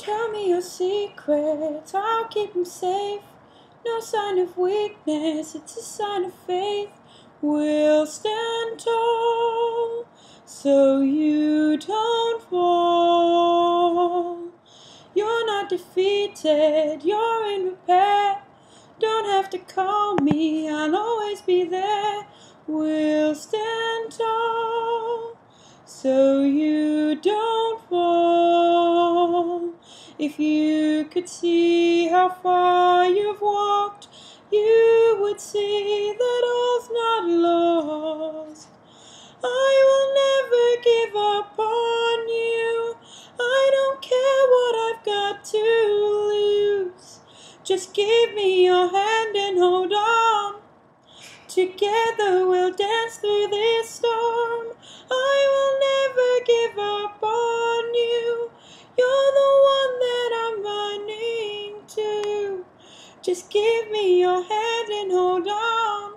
Tell me your secrets, I'll keep them safe. No sign of weakness, it's a sign of faith. We'll stand tall so you don't fall. You're not defeated, you're in repair. Don't have to call me, I'll always be there. We'll stand tall so you don't fall. If you could see how far you've walked, you would see that all's not lost. I will never give up on you. I don't care what I've got to lose. Just give me your hand and hold on. Together we'll dance through this storm. I will never give up Just give me your hand and hold on.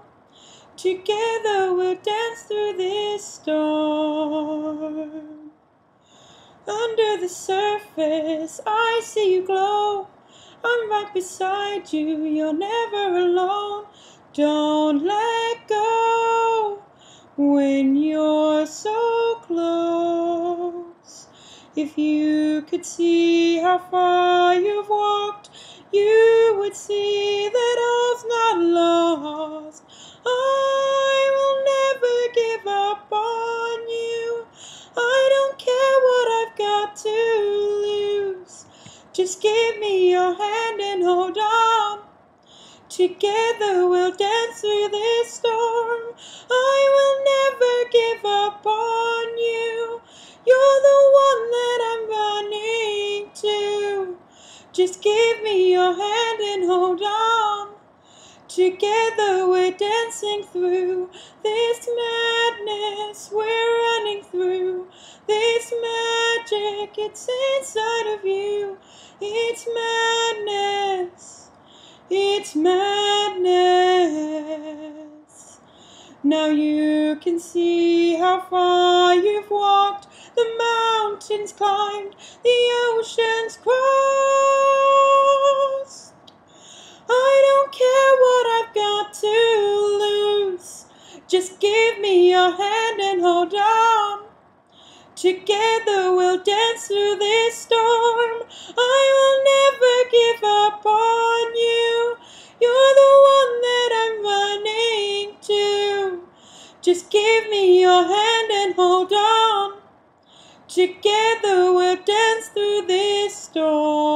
Together we'll dance through this storm. Under the surface, I see you glow. I'm right beside you, you're never alone. Don't let go when you're so close. If you could see how far you've walked, you would see that all's not lost. I will never give up on you. I don't care what I've got to lose. Just give me your hand and hold on. Together we'll dance through this storm. I will never give up on you. Give me your hand and hold on. Together we're dancing through this madness. We're running through this magic. It's inside of you. It's madness. It's madness. Now you can see how far you've walked, the mountains climbed, the oceans crossed. Just give me your hand and hold on. Together we'll dance through this storm. I will never give up on you. You're the one that I'm running to. Just give me your hand and hold on. Together we'll dance through this storm.